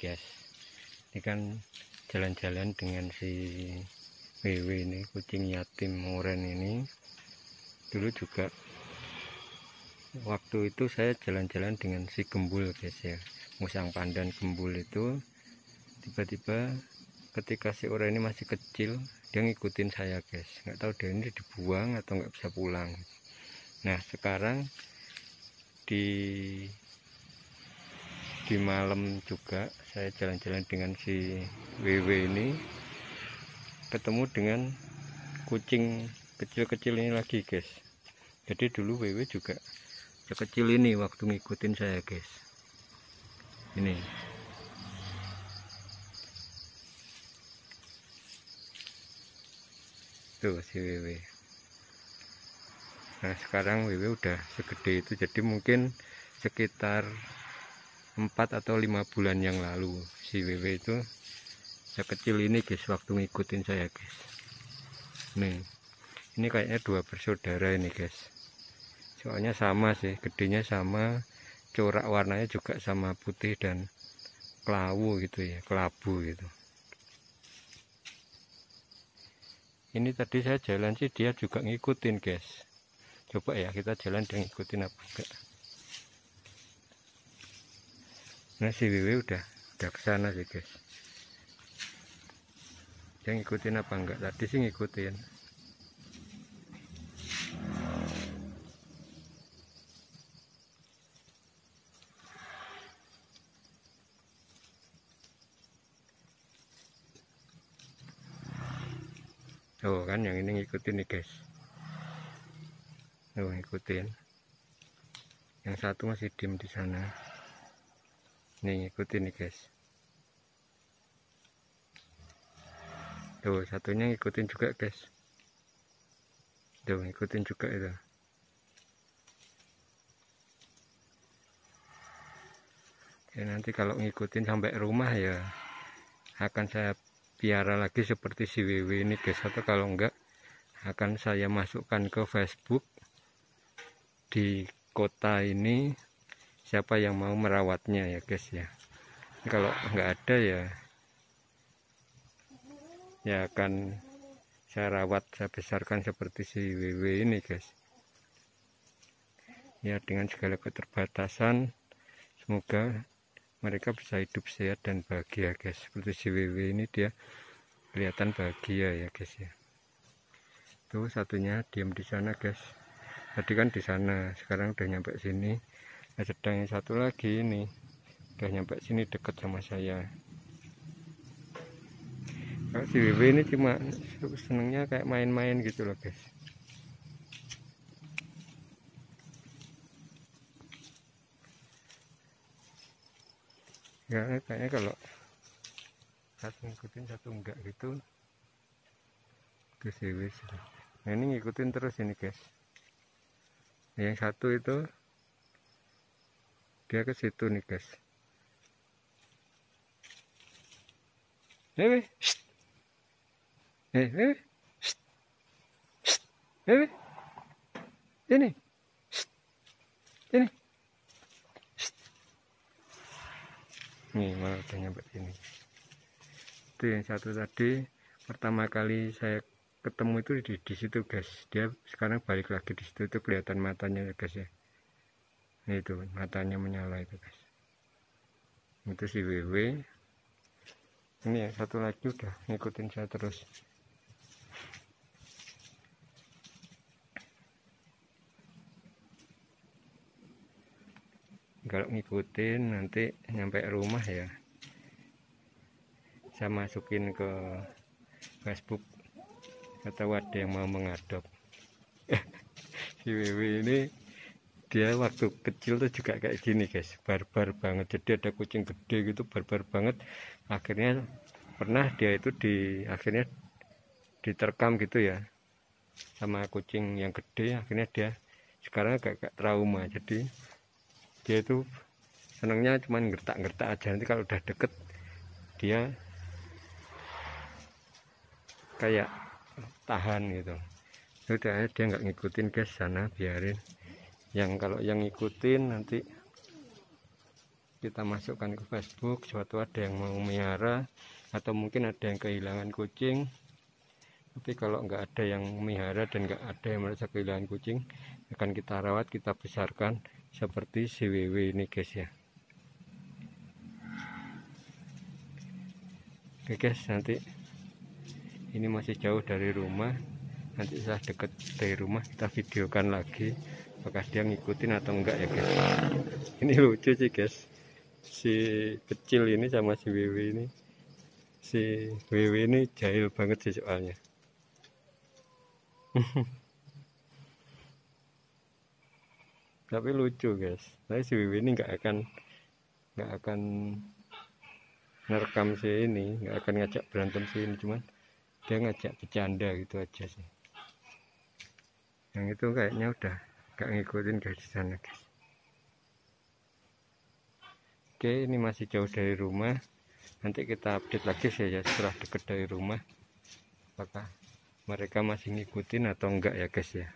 guys ini kan jalan-jalan dengan si WW ini kucing yatim moren ini. Dulu juga waktu itu saya jalan-jalan dengan si gembul guys ya. Musang pandan gembul itu. Tiba-tiba ketika si orang ini masih kecil dia ngikutin saya guys. Nggak tahu dia ini dibuang atau nggak bisa pulang. Nah sekarang di di malam juga saya jalan-jalan dengan si WW ini. Ketemu dengan kucing kecil-kecil ini lagi guys. Jadi dulu WW juga kecil ini waktu ngikutin saya guys. Ini. Tuh si WW nah sekarang WW udah segede itu. Jadi mungkin sekitar 4 atau lima bulan yang lalu si WW itu sekecil ini guys waktu ngikutin saya guys. Nih ini kayaknya dua bersaudara ini guys. Soalnya sama sih gedenya sama corak warnanya juga sama putih dan kelawu gitu ya kelabu gitu. Ini tadi saya jalan sih dia juga ngikutin guys. Coba ya kita jalan dan ngikutin apa enggak nah si Wiwi udah udah ke sana sih guys. Dia ngikutin apa enggak? Tadi sih ngikutin. Oh kan yang ini ngikutin nih guys. Oh ngikutin. Yang satu masih diem di sana nih ikutin nih guys. Tuh satunya ngikutin juga guys. Tuh ngikutin juga itu. Ya nanti kalau ngikutin sampai rumah ya akan saya piara lagi seperti si WW ini guys. Atau kalau enggak akan saya masukkan ke Facebook di kota ini siapa yang mau merawatnya ya guys ya. Kalau nggak ada ya ya akan saya rawat saya besarkan seperti si WW ini guys. Ya dengan segala keterbatasan semoga mereka bisa hidup sehat dan bahagia guys. Seperti si WW ini dia kelihatan bahagia ya guys ya. Tuh satunya diam di sana guys. Tadi kan di sana sekarang udah nyampe sini nah sedang yang satu lagi ini. Udah nyampe sini deket sama saya. Kalau si WW ini cuma senengnya kayak main-main gitu loh guys. Ya kayaknya kalau satu ngikutin satu enggak gitu guys nah ini ngikutin terus ini guys. Yang satu itu dia ke situ nih guys. Hewe, hewe, hewe, ini, ini, nih malah udah nyampe sini. Itu yang satu tadi. Pertama kali saya ketemu itu di, di situ guys. Dia sekarang balik lagi di situ. Itu kelihatan matanya ya guys ya itu matanya menyala itu guys. Itu si WW ini ya satu lagi udah ngikutin saya terus. Kalau ngikutin nanti nyampe rumah ya. Saya masukin ke Facebook. Atau ada yang mau mengadop. Si WW ini dia waktu kecil tuh juga kayak gini guys. Barbar banget. Jadi ada kucing gede gitu barbar banget. Akhirnya pernah dia itu di akhirnya diterkam gitu ya sama kucing yang gede. Akhirnya dia sekarang agak, agak trauma. Jadi dia itu senangnya cuman gertak-gertak aja. Nanti kalau udah deket dia kayak tahan gitu. Udah dia nggak ngikutin guys. Sana biarin yang kalau yang ngikutin nanti kita masukkan ke Facebook suatu ada yang mau melihara atau mungkin ada yang kehilangan kucing. Tapi kalau nggak ada yang melihara dan nggak ada yang merasa kehilangan kucing akan kita rawat kita besarkan seperti CWW ini guys ya. Oke guys nanti ini masih jauh dari rumah. Nanti saya deket dari rumah kita videokan lagi apakah dia ngikutin atau enggak ya guys? Ini lucu sih guys. Si kecil ini sama si WW ini. Si WW ini jahil banget sih soalnya. Tapi lucu guys. Tapi si WW ini nggak akan nggak akan ngerekam si ini nggak akan ngajak berantem si ini. Cuman dia ngajak bercanda gitu aja sih. Yang itu kayaknya udah gak ngikutin guys di sana guys. Oke ini masih jauh dari rumah. Nanti kita update lagi saja setelah dekat dari rumah. Apakah mereka masih ngikutin atau enggak ya guys ya